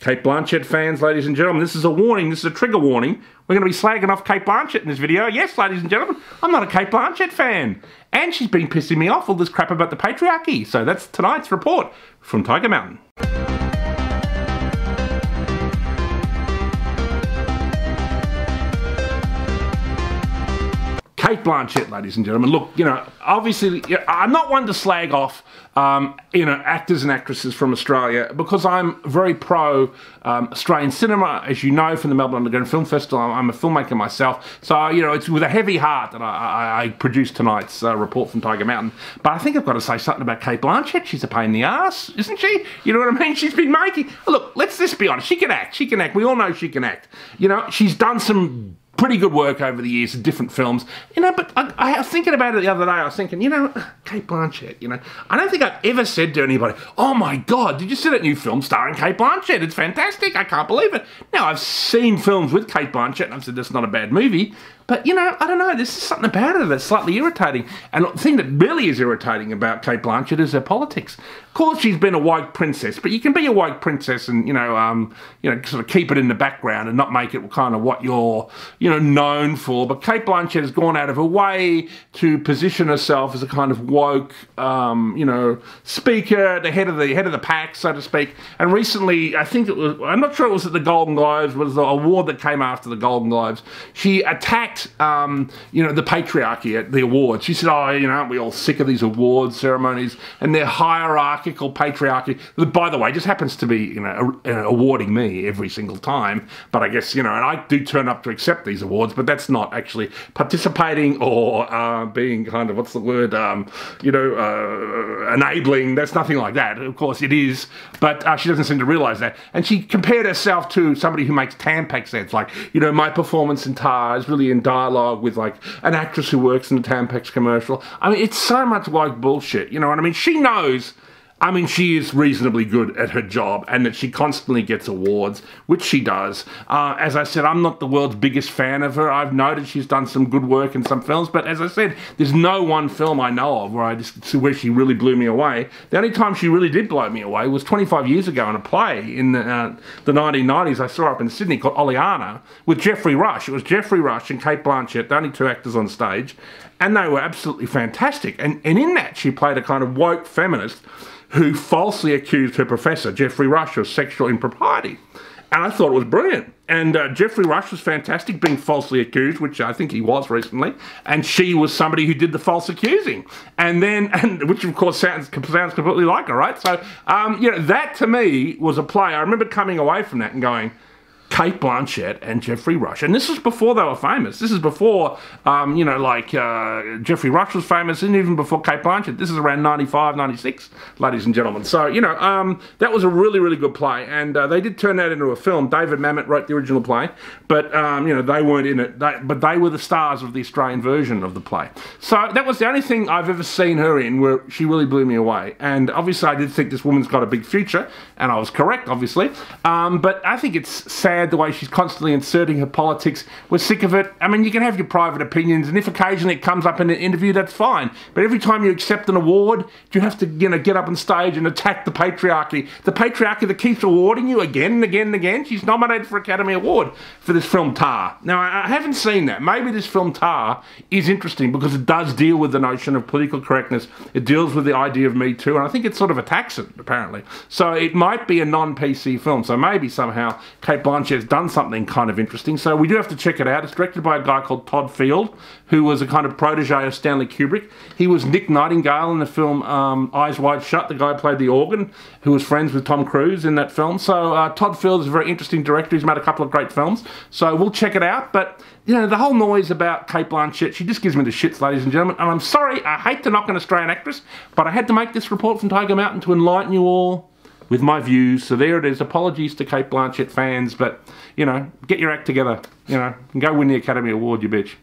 Cate Blanchett fans, ladies and gentlemen, this is a warning, this is a trigger warning. We're going to be slagging off Cate Blanchett in this video. Yes, ladies and gentlemen, I'm not a Cate Blanchett fan. And she's been pissing me off all this crap about the patriarchy. So that's tonight's report from Tiger Mountain. Cate Blanchett, ladies and gentlemen. Look, you know, obviously, I'm not one to slag off, um, you know, actors and actresses from Australia because I'm very pro um, Australian cinema, as you know from the Melbourne Underground Film Festival. I'm a filmmaker myself, so you know, it's with a heavy heart that I, I, I produced tonight's uh, report from Tiger Mountain. But I think I've got to say something about Cate Blanchett. She's a pain in the ass, isn't she? You know what I mean? She's been making. Look, let's just be honest. She can act. She can act. We all know she can act. You know, she's done some pretty good work over the years in different films, you know. But I, I, was thinking about it the other day. I was thinking, you know, Cate Blanchett. You know, I don't think I've ever said to anybody, "Oh my God, did you see that new film starring Cate Blanchett? It's fantastic. I can't believe it." Now I've seen films with Cate Blanchett, and I've said that's not a bad movie. But you know, I don't know. There's something about her that's slightly irritating. And the thing that really is irritating about Cate Blanchett is her politics. Of course, she's been a white princess, but you can be a white princess and you know, um, you know, sort of keep it in the background and not make it kind of what you're, you know, known for. But Cate Blanchett has gone out of her way to position herself as a kind of woke, um, you know, speaker, the head of the head of the pack, so to speak. And recently, I think it was, I'm not sure it was at the Golden Globes, was the award that came after the Golden Globes. She attacked um, you know, the patriarchy at the awards. She said, oh, you know, aren't we all sick of these award ceremonies and their hierarchical patriarchy? By the way, just happens to be, you know, awarding me every single time. But I guess, you know, and I do turn up to accept these awards, but that's not actually participating or uh, being kind of, what's the word, um, you know, uh, enabling. That's nothing like that. Of course, it is. But uh, she doesn't seem to realize that. And she compared herself to somebody who makes Tampax ads, like, you know, my performance in Tar is really in dialogue with like an actress who works in the Tampax commercial. I mean, it's so much like bullshit. You know what I mean? She knows I mean, she is reasonably good at her job and that she constantly gets awards, which she does. Uh, as I said, I'm not the world's biggest fan of her. I've noted she's done some good work in some films, but as I said, there's no one film I know of where I just where she really blew me away. The only time she really did blow me away was 25 years ago in a play in the, uh, the 1990s I saw up in Sydney called Oleanna with Geoffrey Rush. It was Geoffrey Rush and Cate Blanchett, the only two actors on stage, and they were absolutely fantastic. And, and in that, she played a kind of woke feminist who falsely accused her professor, Geoffrey Rush, of sexual impropriety. And I thought it was brilliant. And uh, Geoffrey Rush was fantastic, being falsely accused, which I think he was recently. And she was somebody who did the false accusing, and then, and which of course sounds sounds completely like her, right? So, um, you know, that to me was a play. I remember coming away from that and going, Cate Blanchett and Geoffrey Rush. And this was before they were famous. This is before, um, you know, like uh, Geoffrey Rush was famous, and even before Cate Blanchett. This is around 95, 96, ladies and gentlemen. So, you know, um, that was a really, really good play. And uh, they did turn that into a film. David Mamet wrote the original play, but, um, you know, they weren't in it. They, but they were the stars of the Australian version of the play. So that was the only thing I've ever seen her in where she really blew me away. And obviously, I did think this woman's got a big future, and I was correct, obviously. Um, but I think it's sad sad the way she's constantly inserting her politics. We're sick of it. I mean, you can have your private opinions, and if occasionally it comes up in an interview, that's fine. But every time you accept an award, you have to, you know, get up on stage and attack the patriarchy. The patriarchy that keeps awarding you again and again and again. She's nominated for Academy Award for this film Tar. Now, I haven't seen that. Maybe this film Tar is interesting because it does deal with the notion of political correctness. It deals with the idea of Me Too, and I think it sort of attacks it, apparently. So it might be a non-PC film. So maybe somehow Cate Blanchett has done something kind of interesting. So we do have to check it out. It's directed by a guy called Todd Field, who was a kind of protege of Stanley Kubrick. He was Nick Nightingale in the film um, Eyes Wide Shut, the guy played the organ, who was friends with Tom Cruise in that film. So uh, Todd Field is a very interesting director. He's made a couple of great films. So we'll check it out. But, you know, the whole noise about Cate Blanchett, she just gives me the shits, ladies and gentlemen. And I'm sorry, I hate to knock an Australian actress, but I had to make this report from Tiger Mountain to enlighten you all with my views. So there it is. Apologies to Cate Blanchett fans, but, you know, get your act together, you know, and go win the Academy Award, you bitch.